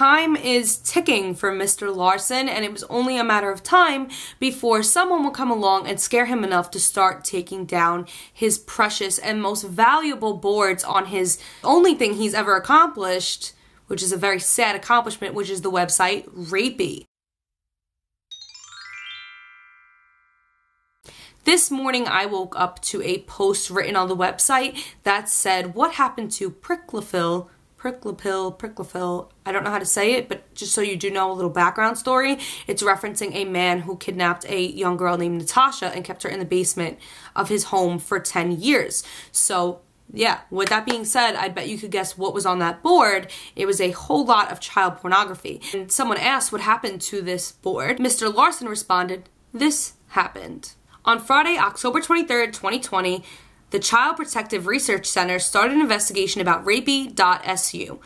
time is ticking for Mr. Larson, and it was only a matter of time before someone will come along and scare him enough to start taking down his precious and most valuable boards on his only thing he's ever accomplished, which is a very sad accomplishment, which is the website Rapey. This morning I woke up to a post written on the website that said, What happened to Priklopil? Priklopil, Priklopil, I don't know how to say it, but just so you do know a little background story, it's referencing a man who kidnapped a young girl named Natasha and kept her in the basement of his home for 10 years. So yeah, with that being said, I bet you could guess what was on that board. It was a whole lot of child pornography. And someone asked what happened to this board. Mr. Larson responded, This happened. On Friday, October 23rd, 2020, the Child Protective Research Center started an investigation about rapey.su.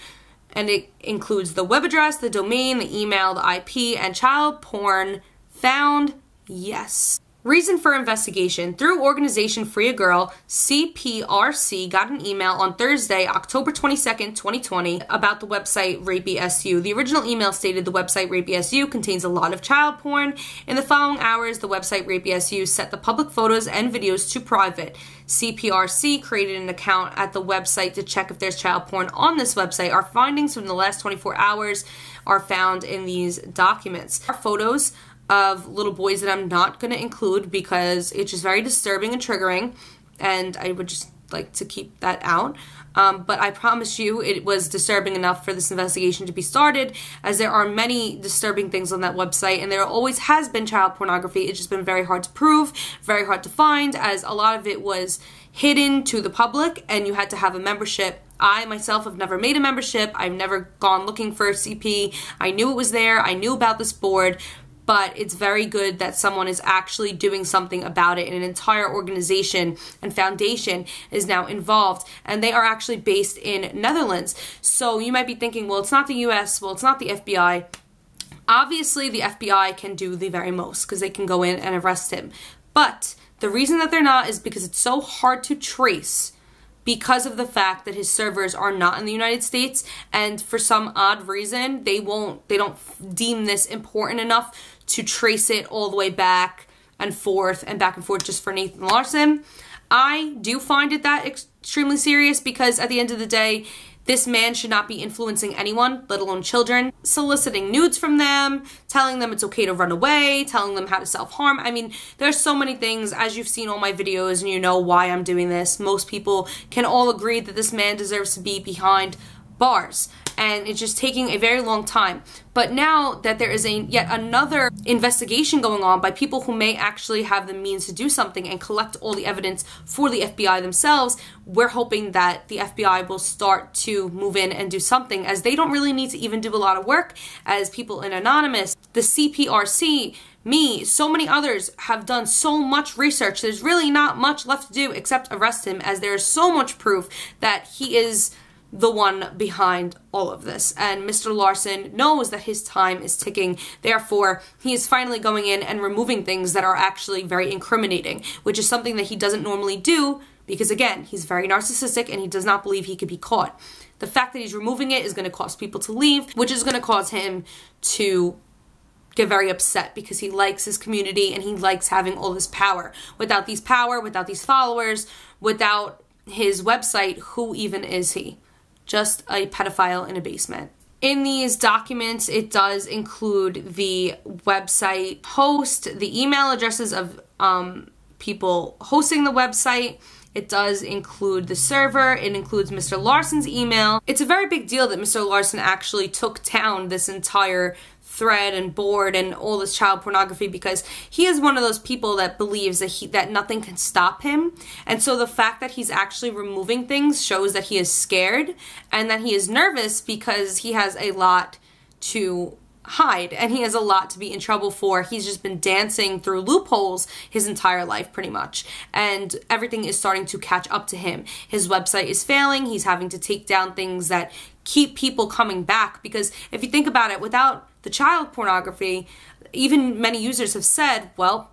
And it includes the web address, the domain, the email, the IP, and child porn found yes. Reason for investigation. Through organization Free a Girl, CPRC got an email on Thursday, October 22nd, 2020, about the website RapeySU. The original email stated the website RapeySU contains a lot of child porn. In the following hours, the website RapeySU set the public photos and videos to private. CPRC created an account at the website to check if there's child porn on this website. Our findings from the last 24 hours are found in these documents. Our photos of little boys that I'm not going to include because it's just very disturbing and triggering, and I would just like to keep that out. Um, but I promise you, it was disturbing enough for this investigation to be started, as there are many disturbing things on that website, and there always has been child pornography. It's just been very hard to prove, very hard to find, as a lot of it was hidden to the public, and you had to have a membership. I myself have never made a membership. I've never gone looking for a CP. I knew it was there. I knew about this board, but it's very good that someone is actually doing something about it and an entire organization and foundation is now involved and they are actually based in Netherlands. So you might be thinking, well, it's not the US, well, it's not the FBI. Obviously, the FBI can do the very most because they can go in and arrest him. But the reason that they're not is because it's so hard to trace because of the fact that his servers are not in the United States and for some odd reason they won't they don't deem this important enough to trace it all the way back and forth and back and forth just for Nathan Larson. I do find it that extremely serious because at the end of the day, this man should not be influencing anyone, let alone children, soliciting nudes from them, telling them it's okay to run away, telling them how to self harm. I mean, there's so many things. As you've seen all my videos and you know why I'm doing this, most people can all agree that this man deserves to be behind bars and it's just taking a very long time. But now that there is a yet another investigation going on by people who may actually have the means to do something and collect all the evidence for the FBI themselves, we're hoping that the FBI will start to move in and do something as they don't really need to even do a lot of work as people in Anonymous, the CPRC, me, so many others have done so much research. There's really not much left to do except arrest him as there is so much proof that he is the one behind all of this. And Mr. Larson knows that his time is ticking. Therefore, he is finally going in and removing things that are actually very incriminating, which is something that he doesn't normally do because, again, he's very narcissistic and he does not believe he could be caught. The fact that he's removing it is going to cause people to leave, which is going to cause him to get very upset because he likes his community and he likes having all this power. Without these power, without these followers, without his website, who even is he? Just a pedophile in a basement. In these documents, it does include the website host, the email addresses of um, people hosting the website. It does include the server. It includes Mr. Larson's email. It's a very big deal that Mr. Larson actually took down this entire thread and board and all this child pornography because he is one of those people that believes that he that nothing can stop him. And so the fact that he's actually removing things shows that he is scared and that he is nervous because he has a lot to hide and he has a lot to be in trouble for. He's just been dancing through loopholes his entire life pretty much and everything is starting to catch up to him. His website is failing. He's having to take down things that keep people coming back because if you think about it without the child pornography, even many users have said, well,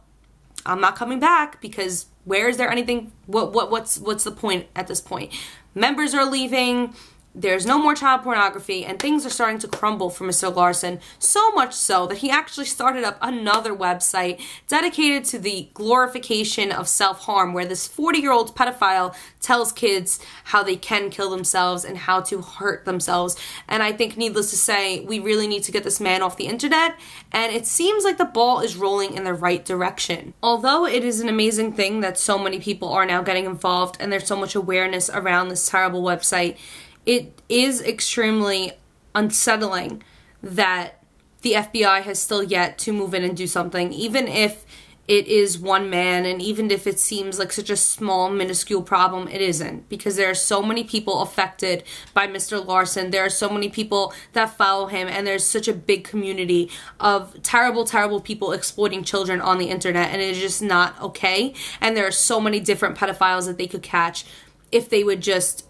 I'm not coming back because where is there anything what what what's what's the point at this point? Members are leaving, there's no more child pornography and things are starting to crumble for Mr. Larson. So much so that he actually started up another website dedicated to the glorification of self harm, where this 40 year old pedophile tells kids how they can kill themselves and how to hurt themselves. And I think, needless to say, we really need to get this man off the internet. And it seems like the ball is rolling in the right direction. Although it is an amazing thing that so many people are now getting involved and there's so much awareness around this terrible website it is extremely unsettling that the FBI has still yet to move in and do something, even if it is one man and even if it seems like such a small minuscule problem it isn't because there are so many people affected by Mr. Larson there are so many people that follow him and there's such a big community of terrible terrible people exploiting children on the internet and it is just not okay and there are so many different pedophiles that they could catch if they would just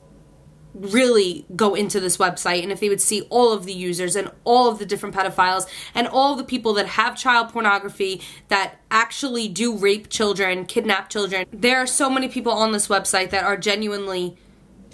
really go into this website and if they would see all of the users and all of the different pedophiles and all the people that have child pornography that actually do rape children, kidnap children. There are so many people on this website that are genuinely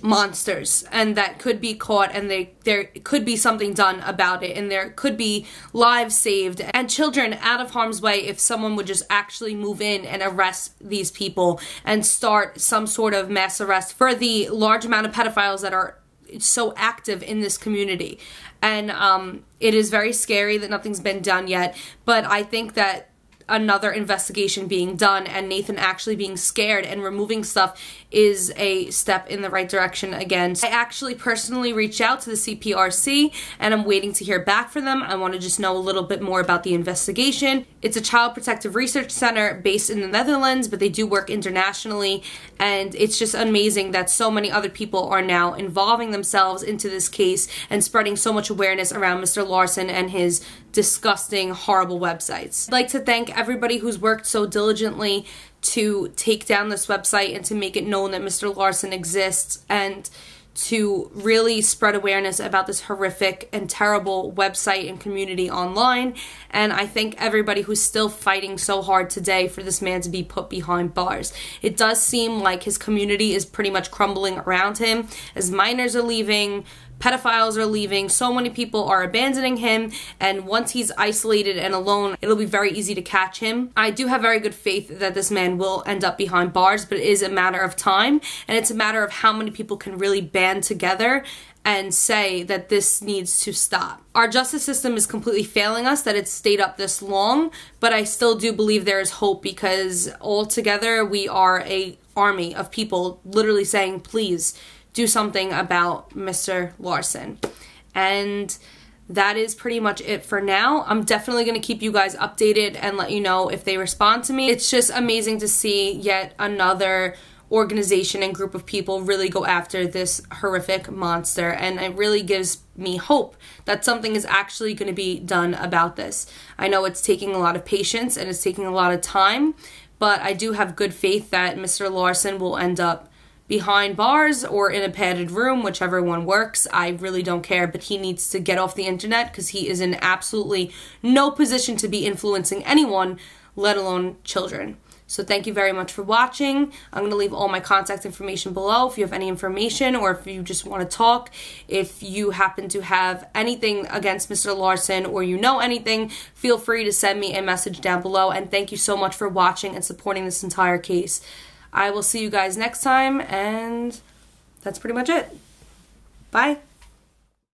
monsters and that could be caught and they there could be something done about it and there could be lives saved and children out of harm's way if someone would just actually move in and arrest these people and start some sort of mass arrest for the large amount of pedophiles that are so active in this community. And um, it is very scary that nothing's been done yet but i think that another investigation being done and Nathan actually being scared and removing stuff is a step in the right direction again. I actually personally reached out to the CPRC and I'm waiting to hear back from them. I want to just know a little bit more about the investigation. It's a child protective research center based in the Netherlands, but they do work internationally and it's just amazing that so many other people are now involving themselves into this case and spreading so much awareness around Mr. Larson and his disgusting, horrible websites. I'd like to thank everybody who's worked so diligently to take down this website and to make it known that Mr. Larson exists and to really spread awareness about this horrific and terrible website and community online. And I thank everybody who's still fighting so hard today for this man to be put behind bars. It does seem like his community is pretty much crumbling around him as minors are leaving, pedophiles are leaving, so many people are abandoning him, and once he's isolated and alone, it'll be very easy to catch him. I do have very good faith that this man will end up behind bars, but it is a matter of time, and it's a matter of how many people can really band together and say that this needs to stop. Our justice system is completely failing us that it's stayed up this long, but I still do believe there is hope because all together we are a army of people literally saying, please do something about Mr. Larson. And that is pretty much it for now. I'm definitely going to keep you guys updated and let you know if they respond to me. It's just amazing to see yet another organization and group of people really go after this horrific monster and it really gives me hope that something is actually going to be done about this. I know it's taking a lot of patience and it's taking a lot of time, but I do have good faith that Mr. Larson will end up behind bars or in a padded room, whichever one works. I really don't care, but he needs to get off the internet because he is in absolutely no position to be influencing anyone, let alone children. So thank you very much for watching. I'm going to leave all my contact information below if you have any information or if you just want to talk. If you happen to have anything against Mr. Larson or you know anything, feel free to send me a message down below. And thank you so much for watching and supporting this entire case. I will see you guys next time, and that's pretty much it. Bye.